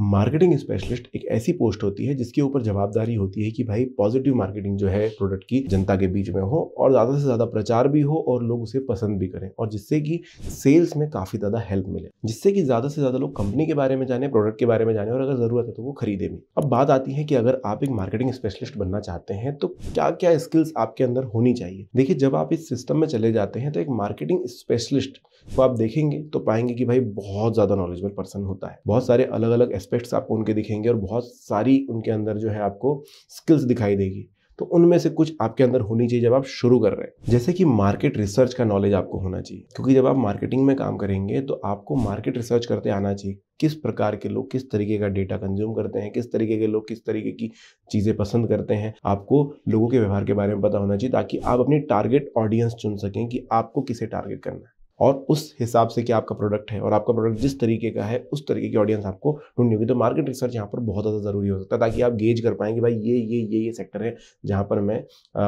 Marketing specialist एक ऐसी post होती है जिसके ऊपर जवाबदारी होती है कि भाई पॉजिटिव मार्केटिंग जो है प्रोडक्ट की जनता के बीच में हो और ज़्यादा से ज़्यादा प्रचार भी हो और लोग उसे पसंद भी करें और जिससे कि सेल्स में काफ़ी ज़्यादा हेल्प मिले, जिससे कि ज़्यादा से ज़्यादा लोग कंपनी के बारे में जाने, प्रोडक्ट के बारे में जाने और अगर ज़रूरत है तो वो खरीदे भी। अब बात आती है कि अगर आप एक मार्केटिंग स्पेशलिस्ट बनना चाहते हैं तो क्या क्या स्किल्स आपके अंदर होनी चाहिए? देखिए, जब आप इस सिस्टम में चले जाते हैं तो एक मार्केटिंग स्पेशलिस्ट को आप देखेंगे तो पाएँगे कि भाई बहुत ज़्यादा नॉलेजेबल पर्सन होता है। बहुत सारे अलग अलग एस्पेक्ट्स आपको उनके दिखेंगे और बहुत सारी उनके अंदर जो है आपको स्किल्स दिखाई देगी। तो उनमें से कुछ आपके अंदर होनी चाहिए जब आप शुरू कर रहे हैं। जैसे कि मार्केट रिसर्च का नॉलेज आपको होना चाहिए। क्योंकि जब आप मार्केटिंग में काम करेंगे तो आपको मार्केट रिसर्च करते आना चाहिए। किस प्रकार के लोग किस तरीके का डेटा कंज्यूम करते हैं, किस तरीके के लोग किस तरीके की चीज़ें पसंद करते हैं, आपको लोगों के व्यवहार के बारे में पता होना चाहिए ताकि आप अपनी टारगेट ऑडियंस चुन सकें कि आपको किसे टारगेट करना है। और उस हिसाब से कि आपका प्रोडक्ट है और आपका प्रोडक्ट जिस तरीके का है, उस तरीके की ऑडियंस आपको ढूंढनी होगी। तो मार्केट रिसर्च यहाँ पर बहुत ज़्यादा ज़रूरी हो सकता है ताकि आप गेज कर पाएँगे भाई ये ये ये ये सेक्टर है जहाँ पर मैं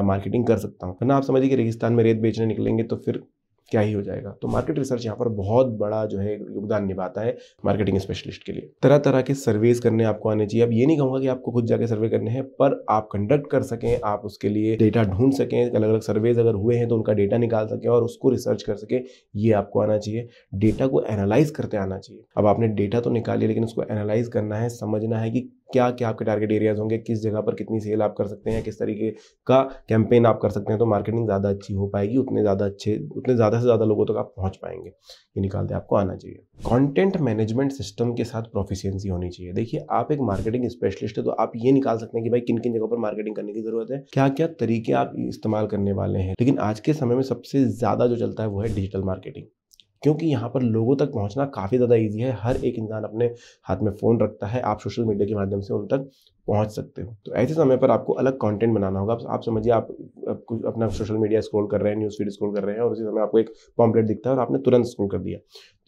मार्केटिंग कर सकता हूँ। ना आप समझिए कि रेगिस्तान में रेत बेचने निकलेंगे तो फिर क्या ही हो जाएगा? तो मार्केट रिसर्च यहाँ पर बहुत बड़ा जो है योगदान निभाता है मार्केटिंग स्पेशलिस्ट के लिए। तरह तरह के सर्वेज करने आपको आने चाहिए। अब ये नहीं कहूँगा कि आपको खुद जाके सर्वे करने हैं, पर आप कंडक्ट कर सकें, आप उसके लिए डेटा ढूंढ सकें अलग अलग सर्वेज अगर हुए हैं तो उनका डेटा निकाल सकें और उसको रिसर्च कर सकें, ये आपको आना चाहिए। डेटा को एनालाइज करते आना चाहिए। अब आपने डेटा तो निकाल लिया, लेकिन उसको एनालाइज करना है, समझना है कि क्या क्या आपके टारगेट एरियाज़ होंगे, किस जगह पर कितनी सेल आप कर सकते हैं किस तरीके का कैंपेन आप कर सकते हैं तो मार्केटिंग ज़्यादा अच्छी हो पाएगी, उतने ज़्यादा अच्छे, उतने ज़्यादा से ज़्यादा लोगों तक तो आप पहुँच पाएँगे। ये निकालते आपको, आना चाहिए। कंटेंट मैनेजमेंट सिस्टम के साथ प्रोफिशियंसी होनी चाहिए। देखिए, आप एक मार्केटिंग स्पेशलिस्ट है तो आप ये निकाल सकते हैं कि भाई किन किन जगहों पर मार्केटिंग करने की ज़रूरत है क्या क्या तरीके आप इस्तेमाल करने वाले हैं। लेकिन आज के समय में सबसे ज़्यादा जो चलता है वो है डिजिटल मार्केटिंग क्योंकि यहाँ पर लोगों तक पहुँचना काफ़ी ज़्यादा ईजी है। हर एक इंसान अपने हाथ में फ़ोन रखता है, आप सोशल मीडिया के माध्यम से उन तक पहुँच सकते हो। तो ऐसे समय पर आपको अलग कंटेंट बनाना होगा। आप समझिए आप कुछ अपना सोशल मीडिया स्क्रॉल कर रहे हैं न्यूज़ फ़ीड स्क्रॉल कर रहे हैं और उसी समय आपको एक पॉम्पलेट दिखता है और आपने तुरंत स्क्रॉल कर दिया।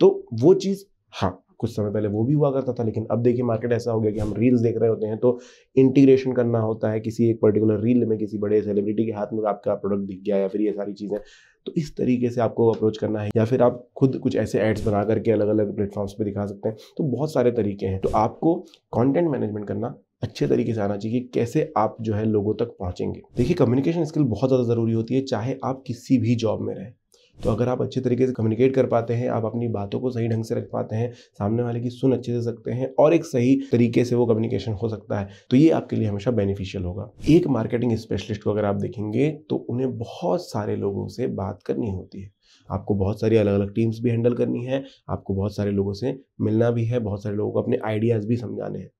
तो वो चीज़ हाँ कुछ समय पहले वो भी हुआ करता था, लेकिन अब देखिए मार्केट ऐसा हो गया कि हम रील्स देख रहे होते हैं तो इंटीग्रेशन करना होता है। किसी एक पर्टिकुलर रील में किसी बड़े सेलिब्रिटी के हाथ में आपका प्रोडक्ट दिख गया या फिर ये सारी चीज़ें। तो इस तरीके से आपको अप्रोच करना है, या फिर आप खुद कुछ ऐसे एड्स बना करके अलग अलग प्लेटफॉर्म्स पर दिखा सकते हैं। तो बहुत सारे तरीके हैं। तो आपको कॉन्टेंट मैनेजमेंट करना अच्छे तरीके से आना चाहिए कि कैसे आप जो है लोगों तक पहुँचेंगे। देखिए कम्युनिकेशन स्किल बहुत ज़्यादा ज़रूरी होती है, चाहे आप किसी भी जॉब में रहें। तो अगर आप अच्छे तरीके से कम्युनिकेट कर पाते हैं, आप अपनी बातों को सही ढंग से रख पाते हैं, सामने वाले की सुन अच्छे से सकते हैं और एक सही तरीके से वो कम्युनिकेशन हो सकता है तो ये आपके लिए हमेशा बेनिफिशियल होगा। एक मार्केटिंग स्पेशलिस्ट को अगर आप देखेंगे तो उन्हें बहुत सारे लोगों से बात करनी होती है। आपको बहुत सारी अलग अलग टीम्स भी हैंडल करनी है, आपको बहुत सारे लोगों से मिलना भी है, बहुत सारे लोगों को अपने आइडियाज़ भी समझाने हैं।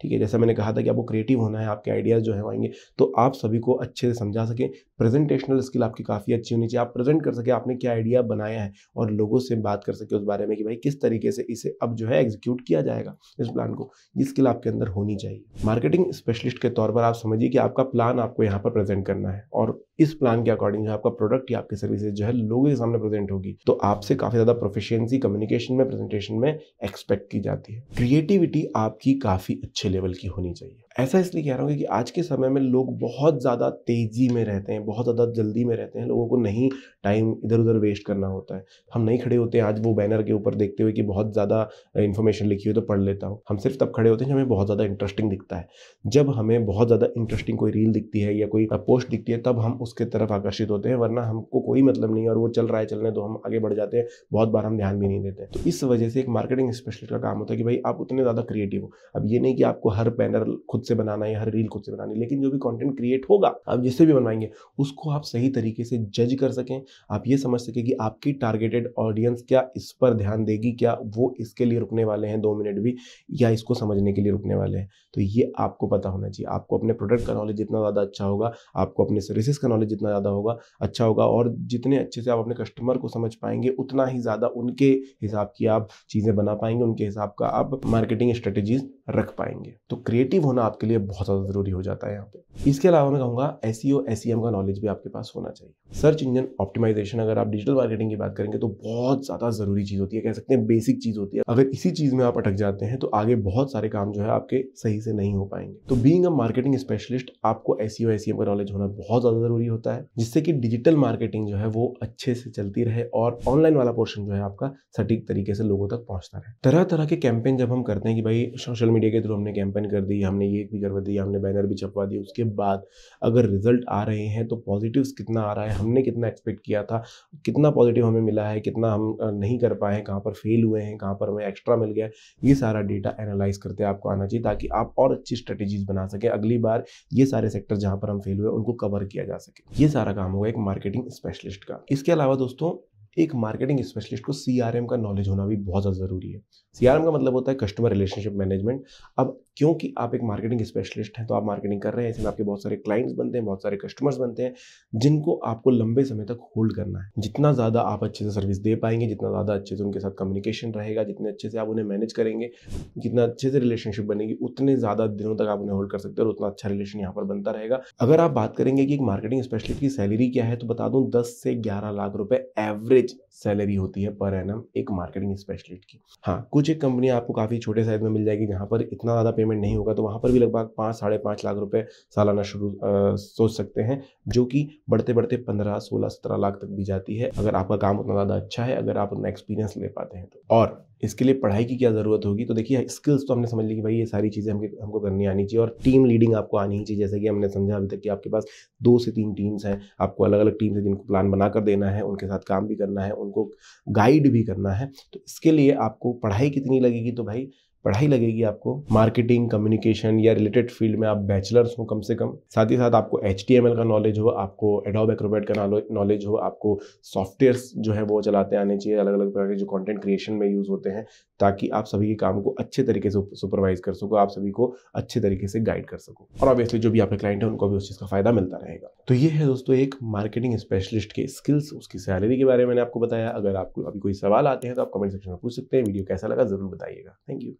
ठीक है, जैसा मैंने कहा था कि आपको क्रिएटिव होना है, आपके आइडियाज़ जो है आएँगे तो आप सभी को अच्छे से समझा सके। प्रेजेंटेशनल स्किल आपकी काफ़ी अच्छी होनी चाहिए। आप प्रेजेंट कर सके, आपने क्या आइडिया बनाया है और लोगों से बात कर सके उस बारे में कि भाई किस तरीके से इसे अब जो है एग्जीक्यूट किया जाएगा इस प्लान को। ये स्किल आपके अंदर होनी चाहिए। मार्केटिंग स्पेशलिस्ट के तौर पर आप समझिए कि आपका प्लान आपको यहाँ पर प्रेजेंट करना है और इस प्लान के अकॉर्डिंग जो आपका प्रोडक्ट या आपकी सर्विसेज़ जो है लोगों के सामने प्रेजेंट होगी। तो आपसे काफ़ी ज़्यादा प्रोफिशियंसी कम्युनिकेशन में प्रेजेंटेशन में एक्सपेक्ट की जाती है। क्रिएटिविटी आपकी काफ़ी अच्छे लेवल की होनी चाहिए। ऐसा इसलिए कह रहा हूँ कि आज के समय में लोग बहुत ज़्यादा तेज़ी में रहते हैं, बहुत ज़्यादा जल्दी में रहते हैं, लोगों को नहीं टाइम इधर उधर वेस्ट करना होता है। हम नहीं खड़े होते हैं आज वो बैनर के ऊपर देखते हुए कि बहुत ज़्यादा इन्फॉर्मेशन लिखी हुई तो पढ़ लेता हूँ। हम सिर्फ़ तब खड़े होते हैं जब हमें बहुत ज़्यादा इंटरेस्टिंग दिखता है। जब हमें बहुत ज़्यादा इंटरेस्टिंग कोई रील दिखती है या कोई पोस्ट दिखती है तब हम उसके तरफ़ आकर्षित होते हैं, वरना हमको कोई मतलब नहीं और वो चल रहा है चलने तो हम आगे बढ़ जाते हैं, बहुत बार हम ध्यान भी नहीं देते तो इस वजह से एक मार्केटिंग स्पेशलिस्ट का काम होता है कि भाई आप उतने ज़्यादा क्रिएटिव हो। अब ये नहीं कि आपको हर बैनर खुद से बनाना है हर रील खुद से बनानी, लेकिन जो भी कंटेंट क्रिएट होगा, आप जिससे भी बनवाएँगे, उसको आप सही तरीके से जज कर सकें। आप ये समझ सकें कि आपकी टारगेटेड ऑडियंस क्या इस पर ध्यान देगी, क्या वो इसके लिए रुकने वाले हैं दो मिनट भी, या इसको समझने के लिए रुकने वाले हैं। तो ये आपको पता होना चाहिए। आपको अपने प्रोडक्ट का नॉलेज जितना ज़्यादा अच्छा होगा, आपको अपने सर्विसेज़ का नॉलेज जितना ज़्यादा होगा अच्छा होगा, और जितने अच्छे से आप अपने कस्टमर को समझ पाएँगे, उतना ही ज़्यादा उनके हिसाब की आप चीज़ें बना पाएँगे, उनके हिसाब का आप मार्केटिंग स्ट्रेटेजीज रख पाएँगे। तो क्रिएटिव होना आपके आपके लिए बहुत ज़्यादा ज़रूरी हो जाता है यहाँ पे। इसके अलावा मैं कहूँगा एस सी का नॉलेज भी आपके पास होना चाहिए। सर्च इंजन ऑप्टिमाइजेशन अगर आप डिजिटल मार्केटिंग की बात करेंगे तो बहुत ज़्यादा ज़रूरी चीज़ होती है। कह सकते हैं बेसिक चीज़ होती है। अगर इसी चीज़ में आप अटक जाते हैं तो आगे बहुत सारे काम जो है आपके सही से नहीं हो पाएँगे। तो बींग अ मार्केटिंग स्पेशलिस्ट आपको एस सी का नॉलेज होना बहुत ज़्यादा ज़रूरी होता है, जिससे कि डिजिटल मार्केटिंग जो है वो अच्छे से चलती रहे और ऑनलाइन वाला पोर्शन जो है आपका सटीक तरीके से लोगों तक पहुँचता रहे। तरह तरह के कैंपेन जब हम करते हैं कि भाई सोशल मीडिया के थ्रू हमने कैंपेन कर दी, हमने ये भी करवा दिया हमने बैनर भी छपवा दिया उसके बाद अगर रिज़ल्ट आ रहे हैं तो पॉजिटिव्स कितना आ रहा है, हमने कितना एक्सपेक्ट किया था, कितना पॉजिटिव हमें मिला है, कितना हम नहीं कर पाए हैं, कहाँ पर फेल हुए हैं, कहाँ पर हमें एक्स्ट्रा मिल गया ये सारा डेटा एनालाइज करते आपको आना चाहिए ताकि आप और अच्छी स्ट्रेटेजीज बना सकें। अगली बार ये सारे सेक्टर जहाँ पर हम फेल हुए उनको कवर किया जा सके। ये सारा काम होगा एक मार्केटिंग स्पेशलिस्ट का। इसके अलावा दोस्तों एक मार्केटिंग स्पेशलिस्ट को सीआरएम का नॉलेज होना भी बहुत ज़्यादा ज़रूरी है। सीआरएम का मतलब होता है कस्टमर रिलेशनशिप मैनेजमेंट अब क्योंकि आप एक मार्केटिंग स्पेशलिस्ट हैं तो आप मार्केटिंग कर रहे हैं, इसमें आपके बहुत सारे क्लाइंट्स बनते हैं, बहुत सारे कस्टमर्स बनते हैं, जिनको आपको लंबे समय तक होल्ड करना है। जितना ज़्यादा आप अच्छे से सर्विस दे पाएँगे, जितना ज़्यादा अच्छे से उनके साथ कम्युनिकेशन रहेगा, जितने अच्छे से आप उन्हें मैनेज करेंगे, जितना अच्छे से रिलेशनशिप बनेगी, उतने ज़्यादा दिनों तक आप उन्हें होल्ड कर सकते हैं और उतना अच्छा रिलेशन यहाँ पर बनता रहेगा। अगर आप बात करेंगे कि एक मार्केटिंग स्पेशलिस्ट की सैलरी क्या है तो बता दूँ, दस से ग्यारह लाख रुपए एवरेज सैलरी होती है पर एनम एक मार्केटिंग स्पेशलिस्ट की। हाँ कुछ एक कंपनी आपको काफ़ी छोटे साइज़ में मिल जाएगी जहाँ पर इतना ज़्यादा पेमेंट नहीं होगा तो वहाँ पर भी लगभग पाँच, साढ़े पाँच लाख रुपए सालाना शुरू सोच सकते हैं, जो कि बढ़ते बढ़ते पंद्रह, सोलह, सत्रह लाख तक भी जाती है, अगर आपका काम उतना ज़्यादा अच्छा है, अगर आप उतना एक्सपीरियंस ले पाते हैं तो। और इसके लिए पढ़ाई की क्या ज़रूरत होगी? तो देखिए स्किल्स तो हमने समझ ली कि भाई ये सारी चीज़ें हमको हमको करनी आनी चाहिए और टीम लीडिंग आपको आनी ही चाहिए। जैसे कि हमने समझा अभी तक कि आपके पास दो से तीन टीम्स हैं, आपको अलग अलग टीम्स है जिनको प्लान बनाकर देना है, उनके साथ काम भी करना है, उनको गाइड भी करना है तो इसके लिए आपको पढ़ाई कितनी लगेगी? तो भाई पढ़ाई लगेगी आपको। मार्केटिंग, कम्युनिकेशन या रिलेटेड फ़ील्ड में आप बैचलर्स हो कम से कम। साथ ही साथ आपको एच का नॉलेज हो, आपको एडोब एक्रोबेट का नॉलेज हो, आपको सॉफ्टवेयर्स जो है वो चलाते आने चाहिए अलग अलग प्रकार के जो कंटेंट क्रिएशन में यूज़ होते हैं, ताकि आप सभी के काम को अच्छे तरीके से सुपरवाइज कर सको, आप सभी को अच्छे तरीके से गाइड कर सको। और ऑब्वियसली जो भी आपके क्लाइंट है, उनको भी उस चीज़ का फ़ायदा मिलता रहेगा। तो ये है दोस्तों एक मार्केटिंग स्पेशलिस्ट के स्किल्स उसकी सैलरी के बारे में मैंने आपको बताया। अगर आपको अभी कोई सवाल आते हैं तो आप कमेंट सेक्शन में पूछ सकते हैं। वीडियो कैसा लगा, ज़रूर बताइएगा। Thank you